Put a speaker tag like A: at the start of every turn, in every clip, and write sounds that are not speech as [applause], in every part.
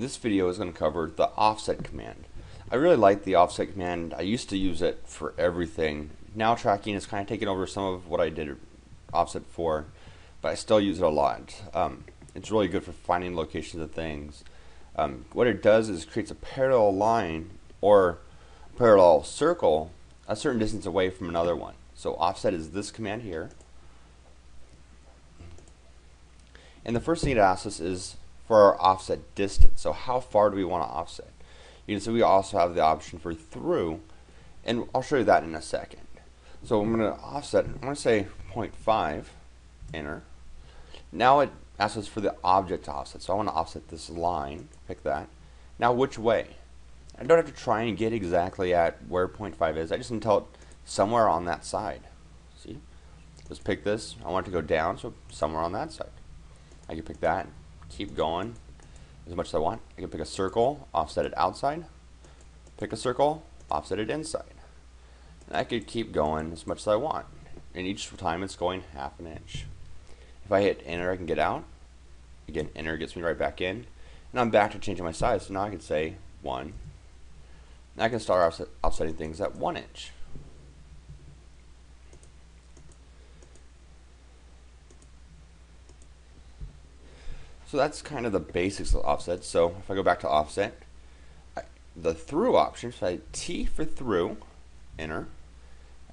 A: This video is going to cover the offset command. I really like the offset command. I used to use it for everything. Now tracking is kind of taking over some of what I did offset for, but I still use it a lot. Um, it's really good for finding locations of things. Um, what it does is creates a parallel line or parallel circle a certain distance away from another one. So offset is this command here. And the first thing it asks us is for our offset distance. So how far do we want to offset? You can see we also have the option for through, and I'll show you that in a second. So I'm going to offset, I'm going to say 0.5, enter. Now it asks us for the object to offset. So I want to offset this line, pick that. Now which way? I don't have to try and get exactly at where 0.5 is. I just need to tell it somewhere on that side. See? Let's pick this. I want it to go down, so somewhere on that side. I can pick that, keep going as much as I want. I can pick a circle, offset it outside, pick a circle, offset it inside. And I could keep going as much as I want. And each time it's going half an inch. If I hit enter, I can get out. Again, enter gets me right back in. And I'm back to changing my size. So now I can say 1. And I can start offset, offsetting things at 1 inch. So that's kind of the basics of offset. So if I go back to offset, I, the through option, so I T for through, enter.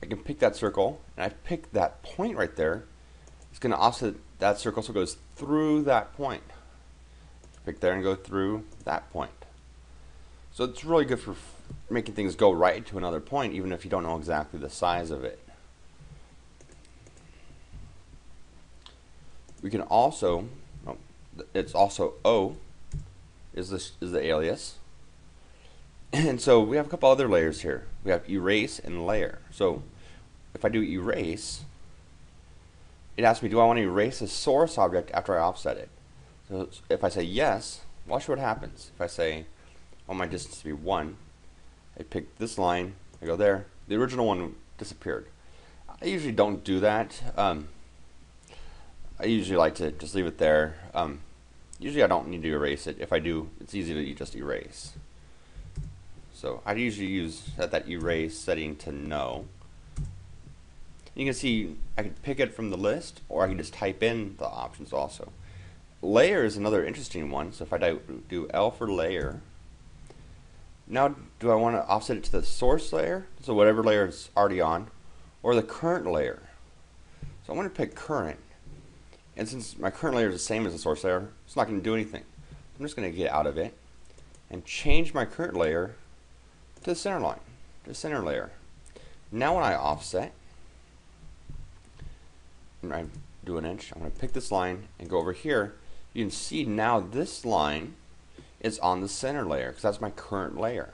A: I can pick that circle, and I pick that point right there. It's going to offset that circle so it goes through that point. Pick there and go through that point. So it's really good for making things go right to another point, even if you don't know exactly the size of it. We can also it's also O is the, is the alias. [clears throat] And so we have a couple other layers here. We have erase and layer. So if I do erase, it asks me, do I want to erase the source object after I offset it? So if I say yes, watch what happens. If I say, I want my distance to be 1, I pick this line, I go there, the original one disappeared. I usually don't do that. Um, I usually like to just leave it there. Um, usually I don't need to erase it. If I do, it's easy to just erase. So I usually use set that erase setting to no. You can see I can pick it from the list or I can just type in the options also. Layer is another interesting one. So if I do L for layer, now do I want to offset it to the source layer, so whatever layer is already on, or the current layer? So I want to pick current. And since my current layer is the same as the source layer, it's not going to do anything. I'm just going to get out of it and change my current layer to the center line, to the center layer. Now when I offset, and I do an inch, I'm going to pick this line and go over here. You can see now this line is on the center layer because that's my current layer.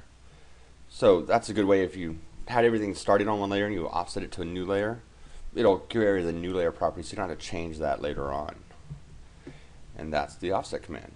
A: So that's a good way if you had everything started on one layer and you offset it to a new layer, it'll carry the new layer property so you don't have to change that later on. And that's the offset command.